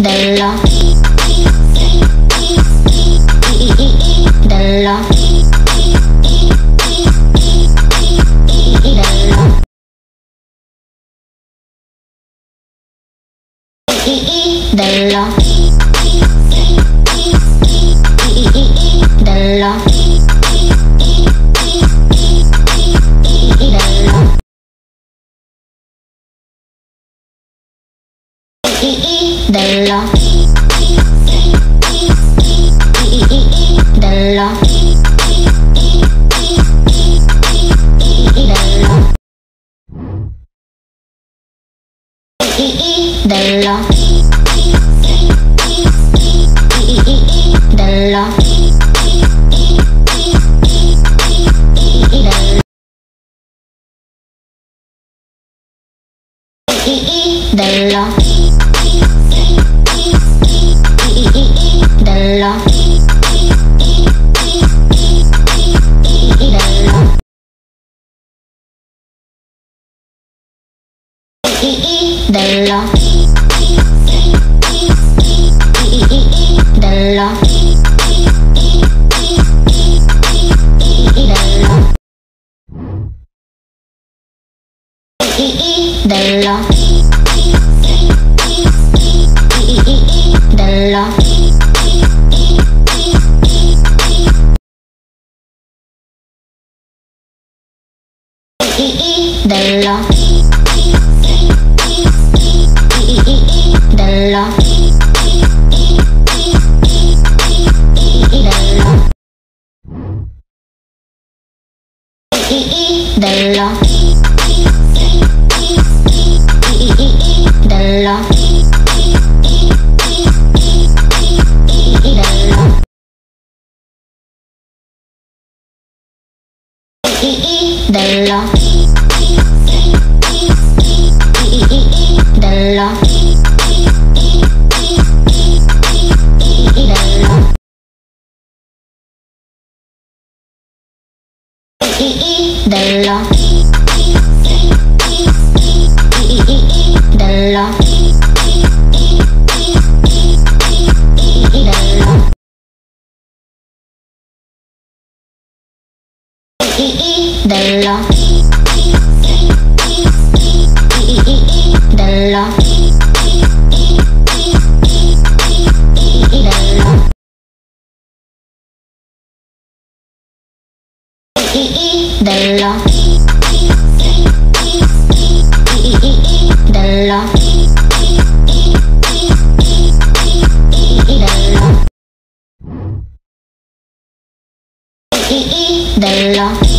Della Della E E the law. E E E E E E E the law. E E E E E E E the law. E E the law. E E E E E E E the law. The law. Della Della the law. The law. The law. The Della. Della. Della E E the law. E E E E E E E the law. the law.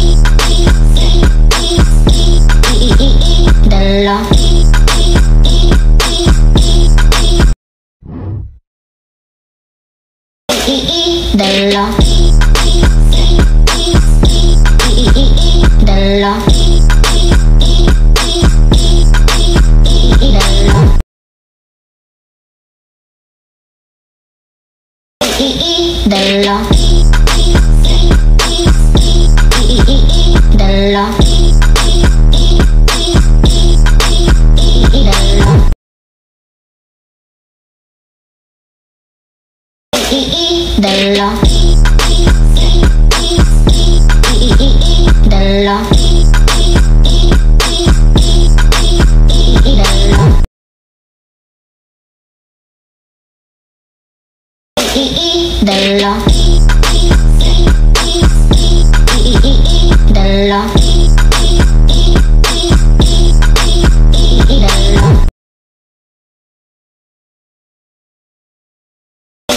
y, y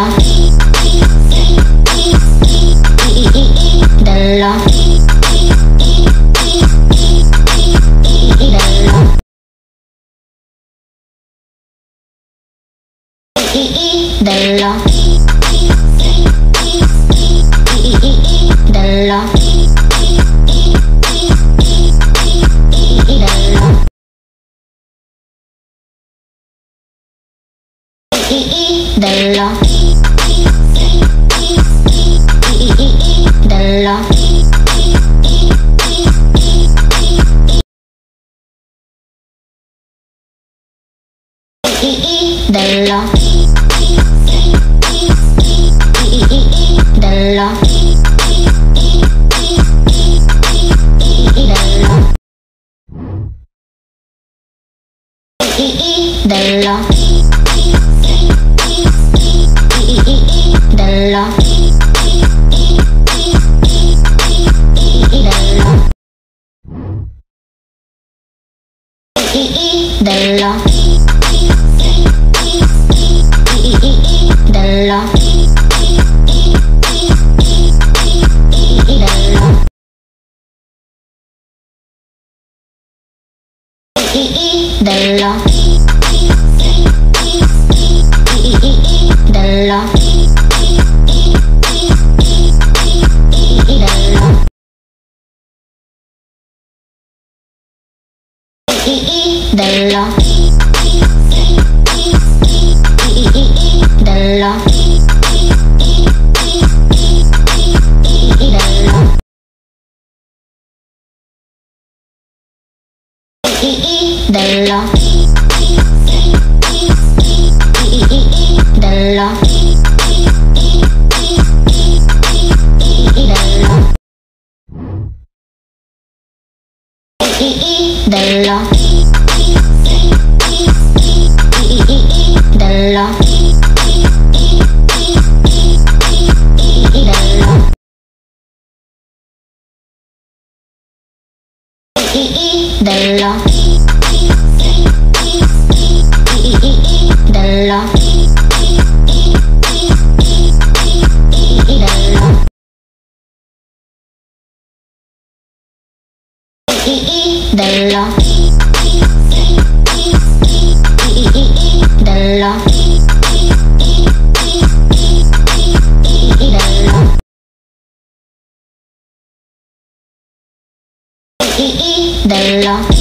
law. The law. lucky The lucky lucky law. The law. The law. The law. Della della della della the law.